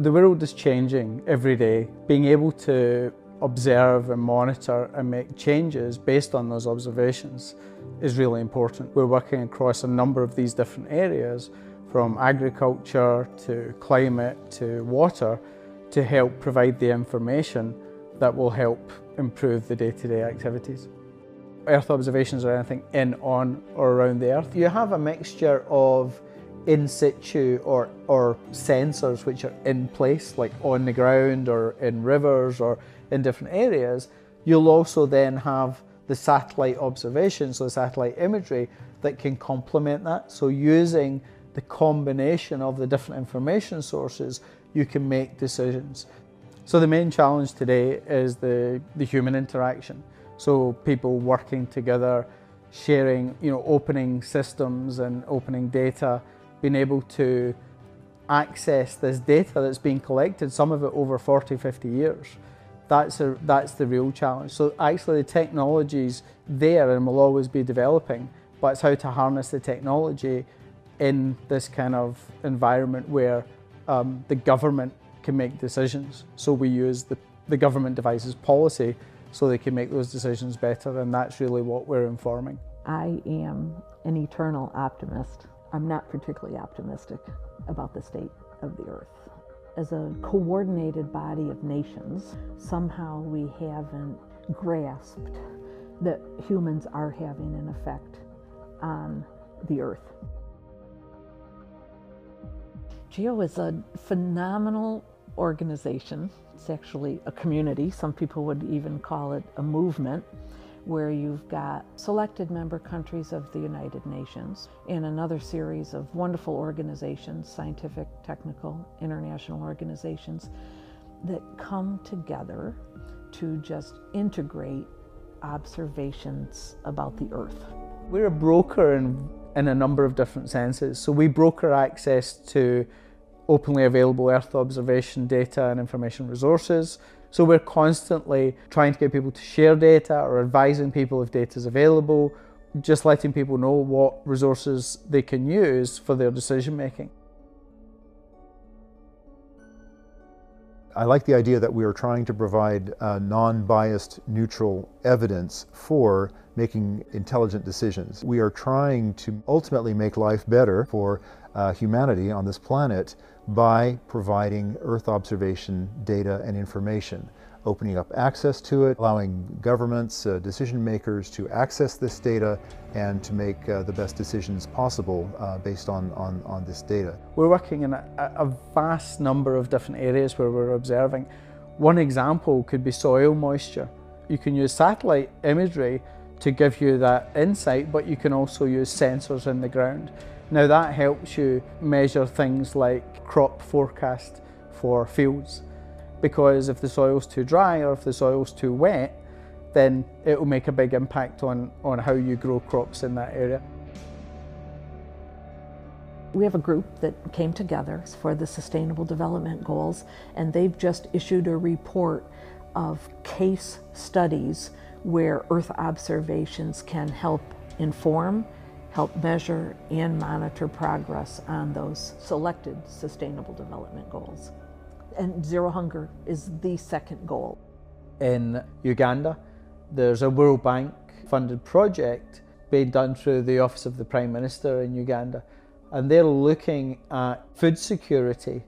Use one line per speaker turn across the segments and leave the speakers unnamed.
The world is changing every day. Being able to observe and monitor and make changes based on those observations is really important. We're working across a number of these different areas from agriculture to climate to water to help provide the information that will help improve the day-to-day activities. Earth observations are anything in, on or around the Earth. You have a mixture of in situ or, or sensors which are in place, like on the ground or in rivers or in different areas. You'll also then have the satellite observations, so the satellite imagery that can complement that. So using the combination of the different information sources, you can make decisions. So the main challenge today is the, the human interaction. So people working together, sharing, you know, opening systems and opening data, being able to access this data that's being collected, some of it over 40, 50 years. That's, a, that's the real challenge. So actually the technology's there and will always be developing, but it's how to harness the technology in this kind of environment where um, the government can make decisions. So we use the, the government devices policy so they can make those decisions better, and that's really what we're informing.
I am an eternal optimist. I'm not particularly optimistic about the state of the earth. As a coordinated body of nations, somehow we haven't grasped that humans are having an effect on the earth. GEO is a phenomenal organization. It's actually a community. Some people would even call it a movement where you've got selected member countries of the United Nations and another series of wonderful organizations, scientific, technical, international organizations that come together to just integrate observations about the Earth.
We're a broker in, in a number of different senses. So we broker access to openly available Earth observation data and information resources. So we're constantly trying to get people to share data or advising people if data is available, just letting people know what resources they can use for their decision making.
I like the idea that we are trying to provide uh, non-biased, neutral evidence for making intelligent decisions. We are trying to ultimately make life better for uh, humanity on this planet by providing Earth observation data and information, opening up access to it, allowing governments, uh, decision makers to access this data and to make uh, the best decisions possible uh, based on, on, on, this data.
We're working in a, a vast number of different areas where we're observing. One example could be soil moisture. You can use satellite imagery to give you that insight, but you can also use sensors in the ground. Now that helps you measure things like crop forecast for fields because if the soil's too dry or if the soil's too wet then it will make a big impact on, on how you grow crops in that area.
We have a group that came together for the Sustainable Development Goals and they've just issued a report of case studies where Earth observations can help inform help measure and monitor progress on those selected Sustainable Development Goals. And Zero Hunger is the second goal.
In Uganda, there's a World Bank funded project being done through the Office of the Prime Minister in Uganda, and they're looking at food security.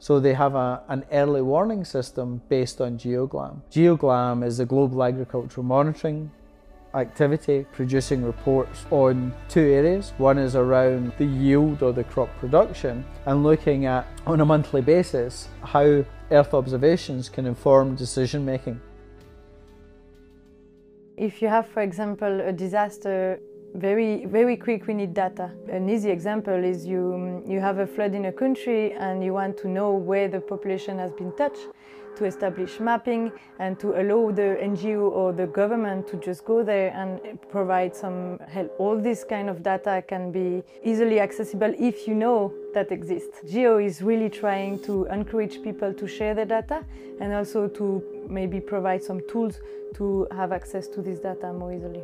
So they have a, an early warning system based on GeoGLAM. GeoGLAM is a global agricultural monitoring activity producing reports on two areas. One is around the yield or the crop production and looking at on a monthly basis how Earth observations can inform decision making.
If you have, for example, a disaster, very, very quick we need data. An easy example is you, you have a flood in a country and you want to know where the population has been touched to establish mapping and to allow the NGO or the government to just go there and provide some help. All this kind of data can be easily accessible if you know that exists. GEO is really trying to encourage people to share their data and also to maybe provide some tools to have access to this data more easily.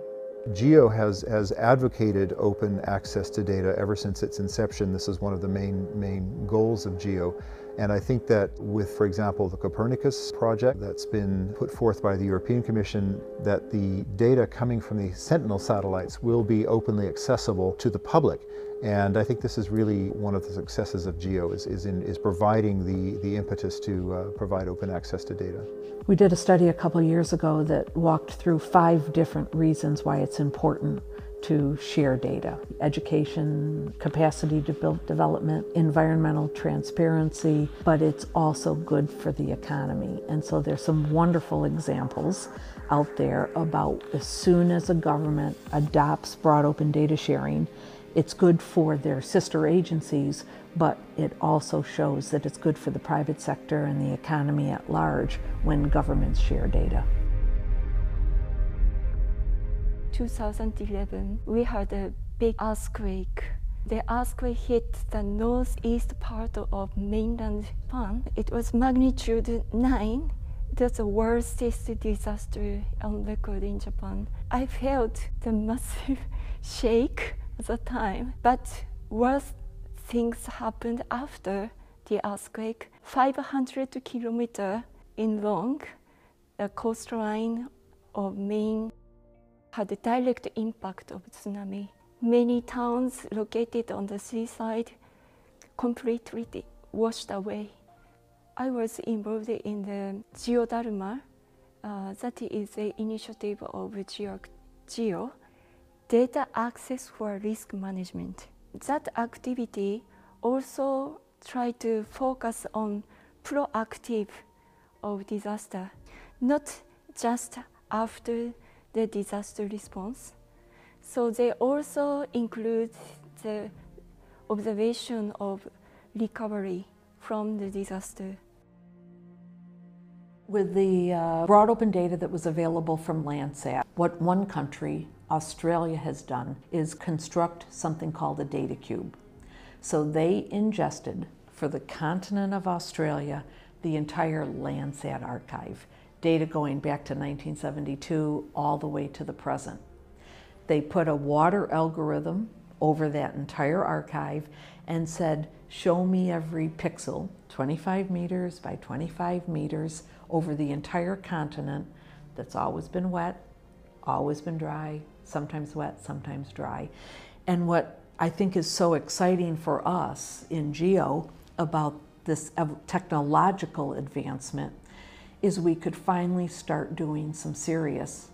GEO has, has advocated open access to data ever since its inception. This is one of the main, main goals of GEO. And I think that with, for example, the Copernicus project that's been put forth by the European Commission, that the data coming from the Sentinel satellites will be openly accessible to the public. And I think this is really one of the successes of GEO is, is, in, is providing the, the impetus to uh, provide open access to data.
We did a study a couple years ago that walked through five different reasons why it's important to share data education, capacity to build development, environmental transparency, but it's also good for the economy. And so there's some wonderful examples out there about as soon as a government adopts broad open data sharing, it's good for their sister agencies, but it also shows that it's good for the private sector and the economy at large when governments share data.
2011, we had a big earthquake. The earthquake hit the northeast part of mainland Japan. It was magnitude 9. It was the worst disaster on record in Japan. I felt the massive shake at the time, but worse things happened after the earthquake. 500 kilometers in long, the coastline of Maine had a direct impact of tsunami. Many towns located on the seaside completely washed away. I was involved in the GEO-DARMA, uh, that is the initiative of Geo, data access for risk management. That activity also try to focus on proactive of disaster, not just after the disaster response. So they also include the observation of recovery from the disaster.
With the uh, broad open data that was available from Landsat, what one country, Australia, has done is construct something called a data cube. So they ingested for the continent of Australia the entire Landsat archive data going back to 1972 all the way to the present. They put a water algorithm over that entire archive and said, show me every pixel, 25 meters by 25 meters over the entire continent that's always been wet, always been dry, sometimes wet, sometimes dry. And what I think is so exciting for us in GEO about this technological advancement is we could finally start doing some serious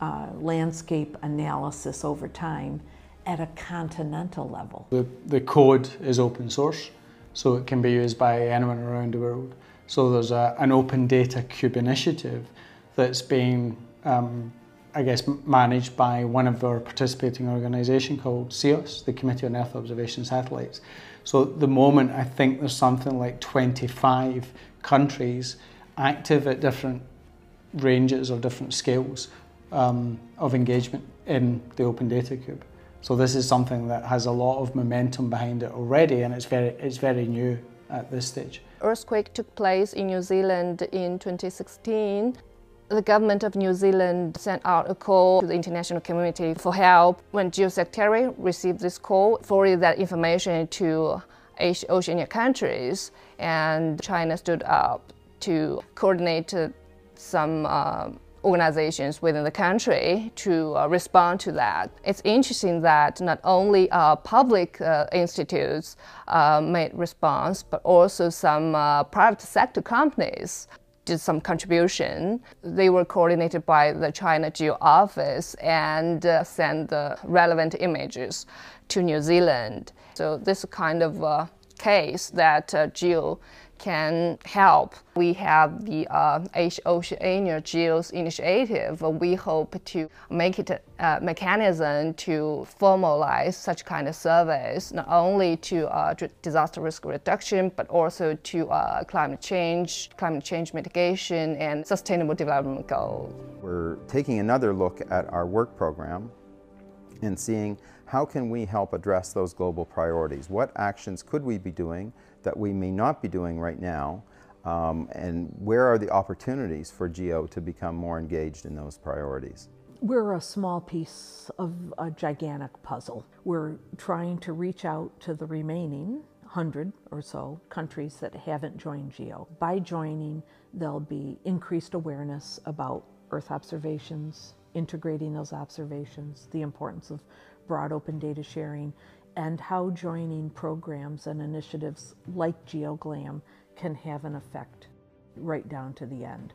uh, landscape analysis over time at a continental level.
The, the code is open source, so it can be used by anyone around the world. So there's a, an open data cube initiative that's being, um, I guess, managed by one of our participating organisation called CEOS, the Committee on Earth Observation Satellites. So at the moment, I think there's something like 25 countries active at different ranges or different scales um, of engagement in the Open Data Cube. So this is something that has a lot of momentum behind it already and it's very, it's very new at this stage.
Earthquake took place in New Zealand in 2016. The government of New Zealand sent out a call to the international community for help. When Geosecretary received this call, forwarded that information to Oceania countries, and China stood up to coordinate some uh, organizations within the country to uh, respond to that. It's interesting that not only uh, public uh, institutes uh, made response, but also some uh, private sector companies did some contribution. They were coordinated by the China Geo office and uh, sent the relevant images to New Zealand. So this kind of case that Geo can help. We have the uh, Oceania GEOS initiative. We hope to make it a mechanism to formalize such kind of service, not only to uh, disaster risk reduction, but also to uh, climate change, climate change mitigation, and sustainable development goals.
We're taking another look at our work program and seeing how can we help address those global priorities? What actions could we be doing that we may not be doing right now? Um, and where are the opportunities for GEO to become more engaged in those priorities?
We're a small piece of a gigantic puzzle. We're trying to reach out to the remaining 100 or so countries that haven't joined GEO. By joining, there'll be increased awareness about Earth observations, integrating those observations, the importance of broad open data sharing, and how joining programs and initiatives like GeoGLAM can have an effect right down to the end.